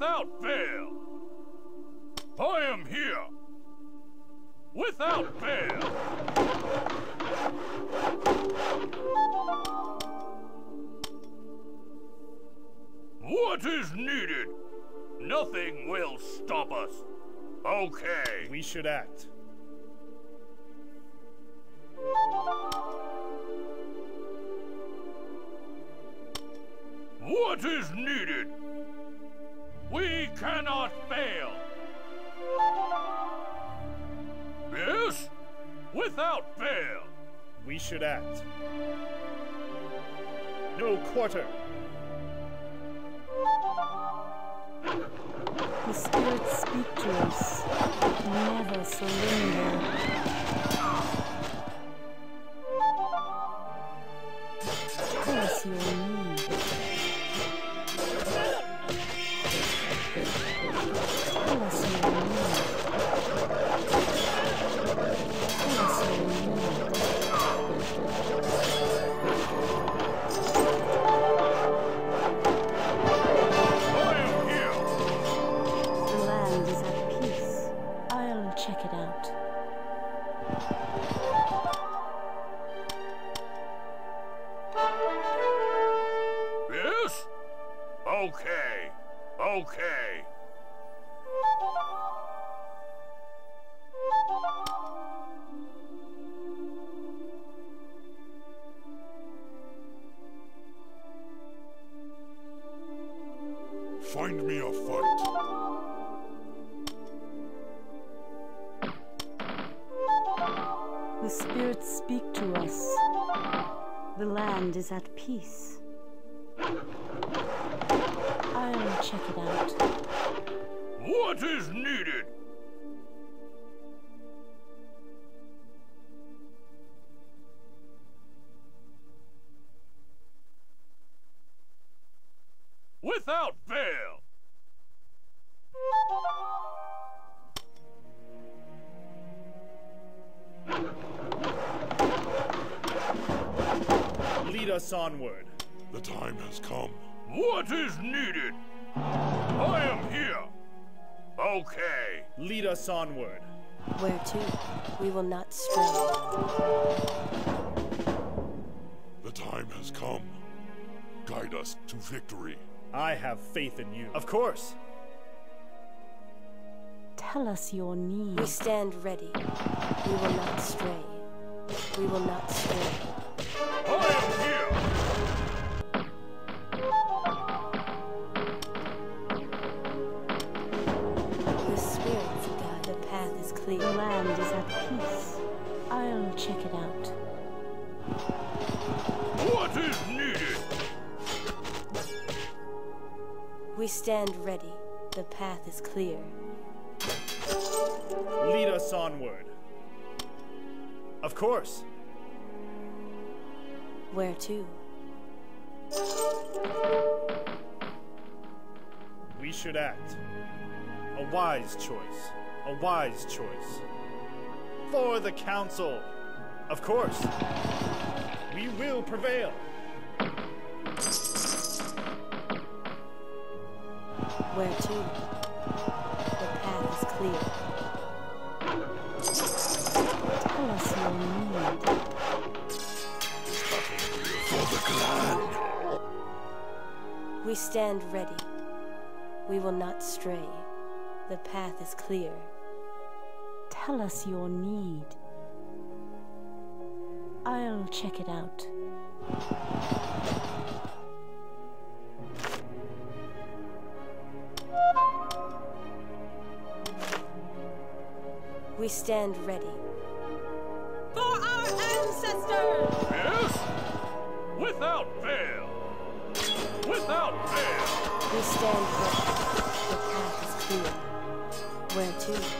without fail. I am here without fail. What is needed? Nothing will stop us. Okay. We should act. What is needed? We cannot fail. Yes? Without fail. We should act. No quarter. The spirits speak to us. Never surrender. Okay. Okay. Find me a fight. The spirits speak to us. The land is at peace. I'll check it out. What is needed? Without fail. Lead us onward. The time has come. What is needed? I am here. Okay. Lead us onward. Where to? We will not stray. The time has come. Guide us to victory. I have faith in you. Of course. Tell us your need. We stand ready. We will not stray. We will not stray. The land is at peace. I'll check it out. What is needed? We stand ready. The path is clear. Lead us onward. Of course. Where to? We should act. A wise choice. A wise choice. For the council. Of course. We will prevail. Where to? The path is clear. Tell us your need. For the clan. We stand ready. We will not stray. The path is clear. Tell us your need. I'll check it out. We stand ready. For our ancestors! Yes? Without fail. Without fail. We stand ready. The path is clear. Where to?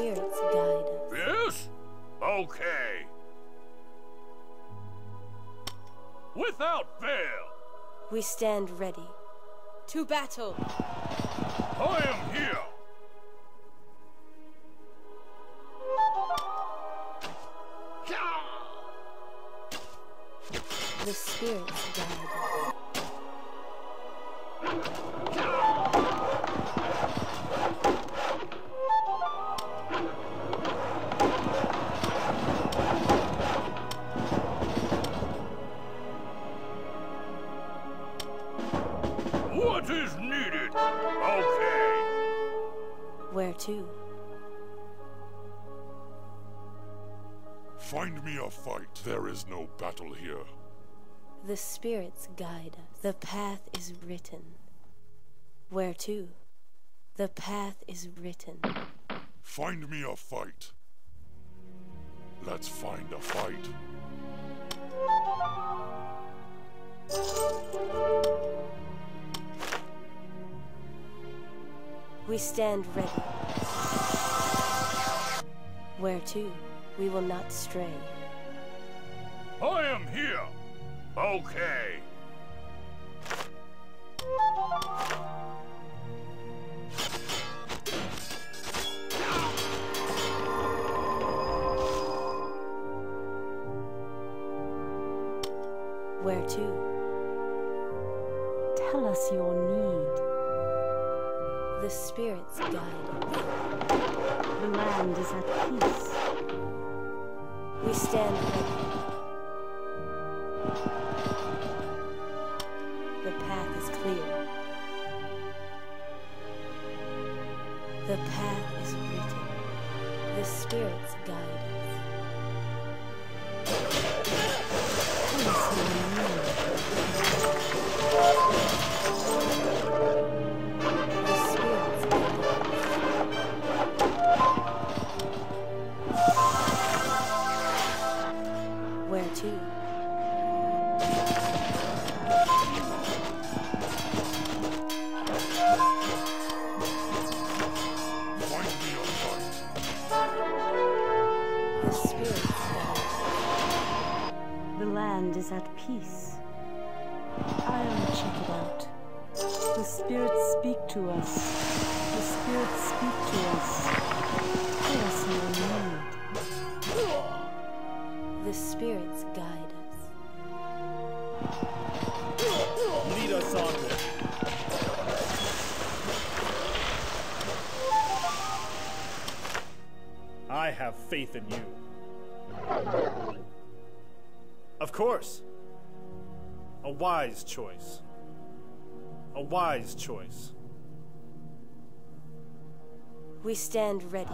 spirits guide us. Yes? Okay. Without fail, We stand ready. To battle. I am here. The spirits guide us. A fight. There is no battle here. The spirits guide us. The path is written. Where to? The path is written. Find me a fight. Let's find a fight. We stand ready. Where to? We will not stray. I am here. Okay. Where to? Tell us your need. The spirits guide us. The land is at peace. We stand ready. Clear. The path is written. The spirits guide us. Tell is at peace. I'll check it out. The spirits speak to us. The spirits speak to us. Tell us your need. The spirits guide us. Lead us onward. I have faith in you. Of course. A wise choice. A wise choice. We stand ready.